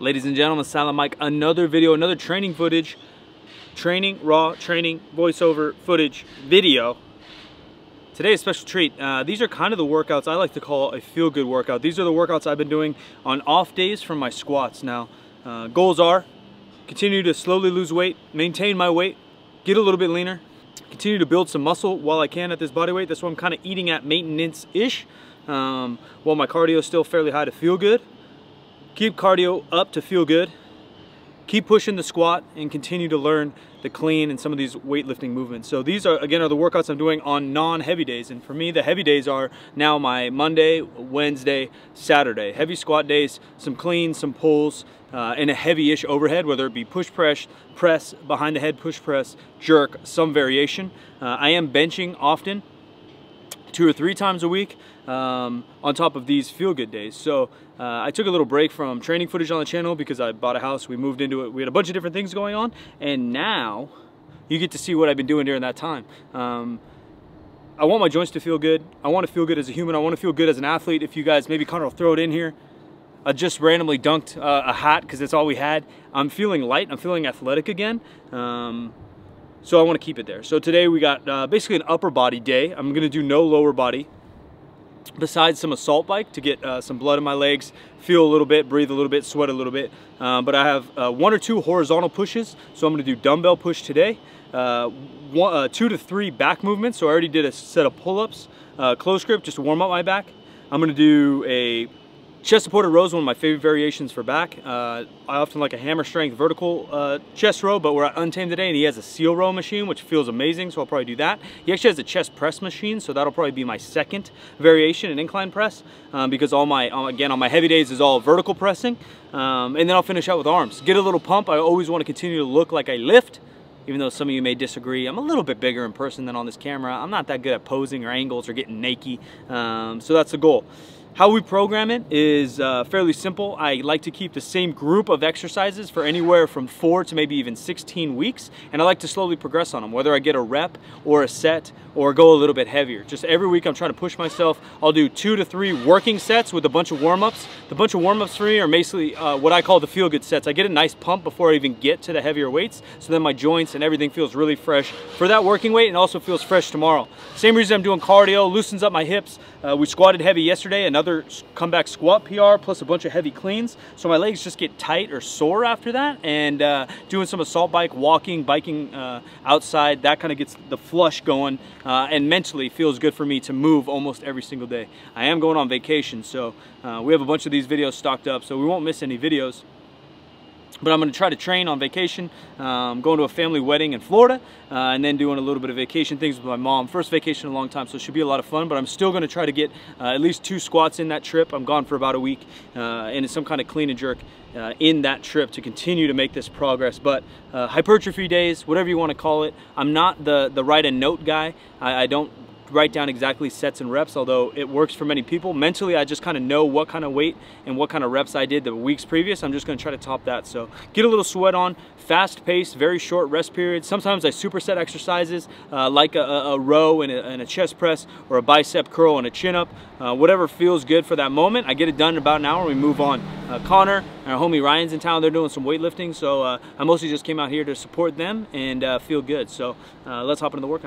Ladies and gentlemen, Silent Mike, another video, another training footage, training, raw training, voiceover footage video. Today a special treat. Uh, these are kind of the workouts I like to call a feel-good workout. These are the workouts I've been doing on off days from my squats. Now, uh, goals are continue to slowly lose weight, maintain my weight, get a little bit leaner, continue to build some muscle while I can at this body weight. That's what I'm kind of eating at maintenance-ish, um, while my cardio is still fairly high to feel good. Keep cardio up to feel good. Keep pushing the squat and continue to learn the clean and some of these weightlifting movements. So these are, again, are the workouts I'm doing on non-heavy days. And for me, the heavy days are now my Monday, Wednesday, Saturday. Heavy squat days, some clean, some pulls, uh, and a heavy-ish overhead, whether it be push press, press, behind the head push press, jerk, some variation. Uh, I am benching often, two or three times a week um, on top of these feel good days. So uh, I took a little break from training footage on the channel because I bought a house, we moved into it, we had a bunch of different things going on, and now you get to see what I've been doing during that time. Um, I want my joints to feel good. I want to feel good as a human. I want to feel good as an athlete. If you guys, maybe Connor will throw it in here. I just randomly dunked uh, a hat because that's all we had. I'm feeling light. I'm feeling athletic again. Um, so I want to keep it there. So today we got uh, basically an upper body day. I'm going to do no lower body besides some assault bike to get uh, some blood in my legs, feel a little bit, breathe a little bit, sweat a little bit. Um, but I have uh, one or two horizontal pushes, so I'm gonna do dumbbell push today. Uh, one, uh, two to three back movements, so I already did a set of pull-ups, uh, close grip, just to warm up my back. I'm gonna do a Chest supported row is one of my favorite variations for back. Uh, I often like a hammer strength vertical uh, chest row, but we're at Untamed today and he has a seal row machine, which feels amazing, so I'll probably do that. He actually has a chest press machine, so that'll probably be my second variation in incline press, um, because all my, again, on my heavy days is all vertical pressing. Um, and then I'll finish out with arms. Get a little pump. I always want to continue to look like I lift, even though some of you may disagree. I'm a little bit bigger in person than on this camera. I'm not that good at posing or angles or getting naked, um, so that's the goal. How we program it is uh, fairly simple. I like to keep the same group of exercises for anywhere from four to maybe even 16 weeks, and I like to slowly progress on them, whether I get a rep or a set or go a little bit heavier. Just every week I'm trying to push myself. I'll do two to three working sets with a bunch of warm-ups. The bunch of warm-ups for me are basically uh, what I call the feel-good sets. I get a nice pump before I even get to the heavier weights, so then my joints and everything feels really fresh for that working weight and also feels fresh tomorrow. Same reason I'm doing cardio, loosens up my hips. Uh, we squatted heavy yesterday, another another comeback squat PR plus a bunch of heavy cleans. So my legs just get tight or sore after that. And uh, doing some assault bike, walking, biking uh, outside, that kind of gets the flush going uh, and mentally feels good for me to move almost every single day. I am going on vacation, so uh, we have a bunch of these videos stocked up, so we won't miss any videos but I'm going to try to train on vacation, um, going to a family wedding in Florida, uh, and then doing a little bit of vacation things with my mom. First vacation in a long time, so it should be a lot of fun, but I'm still going to try to get uh, at least two squats in that trip. I'm gone for about a week, uh, and some kind of clean and jerk uh, in that trip to continue to make this progress. But uh, hypertrophy days, whatever you want to call it, I'm not the, the write a note guy. I, I don't write down exactly sets and reps, although it works for many people. Mentally, I just kind of know what kind of weight and what kind of reps I did the weeks previous. I'm just gonna try to top that. So get a little sweat on, fast pace, very short rest periods. Sometimes I superset exercises uh, like a, a row and a, and a, chest press or a bicep curl and a chin up. Uh, whatever feels good for that moment. I get it done in about an hour and we move on. Uh, Connor and our homie Ryan's in town. They're doing some weightlifting. So uh, I mostly just came out here to support them and uh, feel good. So uh, let's hop into the workout.